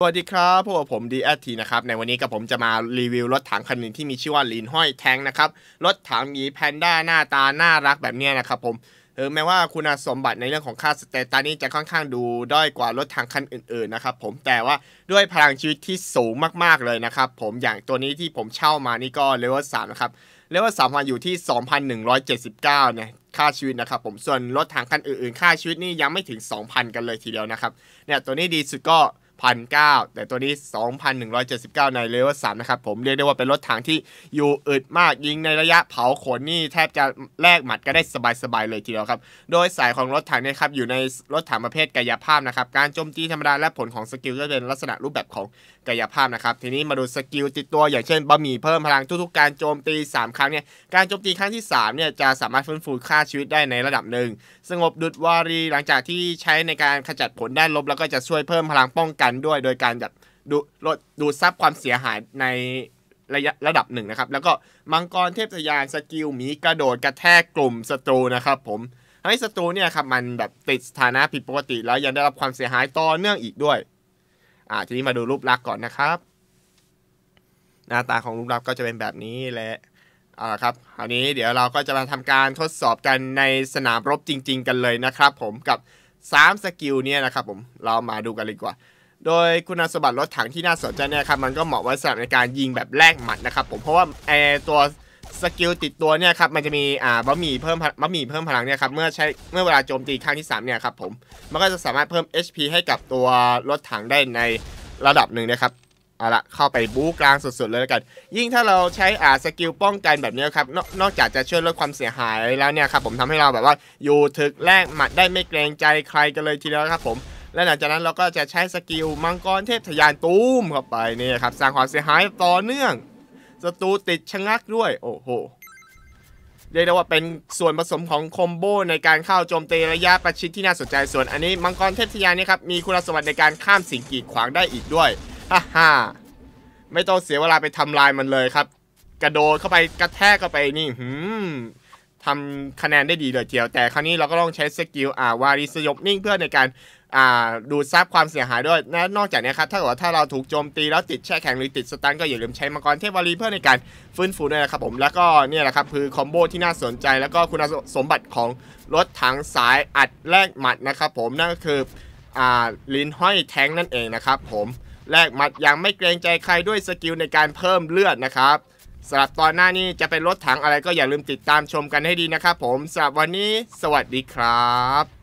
สวัสดีครับพวกผมดีแอทีนะครับ ในวันนี้กับผมจะมารีวิวรถถังคันหนึ่งที่มีชื่อว่าหลินห้อยแทงค์นะครับ รถถังหมีแพนด้าหน้าตา น่ารักแบบนี้นะครับผมเออแม้ว่าคุณสมบัติในเรื่องของค่า status นี้จะค่อนข้างดูด้อยกว่ารถถังคันอื่นๆนะครับผมแต่ว่าด้วยพลังชีวิตที่สูงมากๆเลยนะครับผมอย่างตัวนี้ที่ผมเช่ามานี่ก็เลเวลสามนะครับเลเวลสามมาอยู่ที่ 2,179เนี่ยค่าชีวิตนะครับผมส่วนรถถังคันอื่นๆ ค่าชีวิตนี่ยังไม่ถึง 2,000 กันเลยทีเดียวนะครับเนี่ยตัวนี้ดีสุดก็ พัน แต่ตัวนี้ 2,179 ในเลเวล3นะครับ ผมเรียกได้ว่าเป็นรถถังที่อยู่อึดมากยิงในระยะเผาขนนี่แทบจะแลกหมัดก็ได้สบายๆเลยทีเดียวครับ โดยสายของรถถังเนี่ยครับอยู่ในรถถังประเภทกายภาพนะครับ การโจมตีธรรมดาและผลของสกิลก็เป็นลักษณะรูปแบบของกายภาพนะครับ ทีนี้มาดูสกิลติดตัวอย่างเช่นบะหมี่เพิ่มพลังทุกๆ การโจมตี 3 ครั้งเนี่ยการโจมตีครั้งที่3เนี่ยจะสามารถฟื้นฟูค่าชีวิตได้ในระดับหนึ่งสงบดุดวารีหลังจากที่ใช้ในการขจัดผลด้านลบแล้วก็จะช่วยเพิ่มพลังป้องกันด้วยโดยการแบบดูลดดูซับความเสียหายในระยะระดับหนึ่งนะครับ แล้วก็มังกรเทพยานสกิลหมีกระโดดกระแทกกลุ่มศัตรูนะครับผมให้ศัตรูเนี่ยครับมันแบบติดสถานะผิดปกติ แล้วยังได้รับความเสียหายต่อเนื่องอีกด้วย อ่าทีนี้มาดูรูปลักษณ์ก่อนนะครับ หน้าตาของรูปลักษณ์ก็จะเป็นแบบนี้แหละอ่าครับคราวนี้เดี๋ยวเราก็จะมาทำการทดสอบกันในสนามรบจริง ๆ กันเลยนะครับ ผมกับ 3 สกิลเนี่ยนะครับผมเรามาดูกันเลยดีกว่า โดยคุณสมบัติรถถังที่น่าสนใจเนี่ยครับมันก็เหมาะไว้สำหรับในการยิงแบบแลกหมัดนะครับผมเพราะว่าไอตัวสกิลติดตัวเนี่ยครับมันจะมีอ่าบะหมี่เพิ่มบะหมี่เพิ่มพลังเนี่ยครับเมื่อใช้เมื่อเวลาโจมตีครั้งที่3เนี่ยครับผมมันก็จะสามารถเพิ่ม HP ให้กับตัวรถถังได้ในระดับหนึ่งนะครับเอาละเข้าไปบู๊กลางสุดๆเลยแล้วกัน ยิ่งถ้าเราใช้อ่า skill ป้องกันแบบนี้ครับนอกจากจะช่วยลดความเสียหายแล้วเนี่ยครับผมทำให้เราแบบว่าอยู่ถึกแลกหมัดได้ไม่เกรงใจใครกันเลยทีเดียวครับผม และหลังจากนั้นเราก็จะใช้ skill มังกรเทพทะยานตูมเข้าไปนี่ครับสร้างความเสียหายต่อเนื่องศัตรูติดชะงักด้วย โอ้โหเรียกได้ว่าเป็นส่วนผสมของ combo ในการเข้าโจมตีระยะประชิดที่น่าสนใจส่วนอันนี้มังกรเทพทะยานนี่ครับมีคุณสมบัติในการข้ามสิ่งกีดขวางได้อีกด้วยฮ่าฮ่าไม่ต้องเสียเวลาไปทำลายมันเลยครับ กระโดดเข้าไปกระแทกเข้าไปนี่หืม ทำคะแนนได้ดีเลยเทียว แต่ครั้งนี้เราก็ต้องใช้ skill อ่าวารีสยบนิ่งเพื่อในการอ่าดูดซับความเสียหายด้วยและนอกจากนี้ครับถ้าเกิดว่าถ้าเราถูกโจมตีแล้วติดแช่แข็งหรือติด stun ก็อย่าลืมใช้มังกรเทพวารีเพื่อในการฟื้นฟูด้วยนะครับผมแล้วก็เนี่ยแหละครับคือ combo ที่น่าสนใจแล้วก็คุณสมบัติของรถถังสายอัดแลกหมัดนะครับผมนั่นก็คืออ่าลินห้อยแทงนั่นเองนะครับผมแลกหมัดย่างไม่เกรงใจใครด้วยสกิลในการเพิ่มเลือดนะครับ สำหรับตอนหน้านี้จะเป็นรถถังอะไรก็อย่าลืมติดตามชมกันให้ดีนะครับผมสำหรับวันนี้ สวัสดีครับ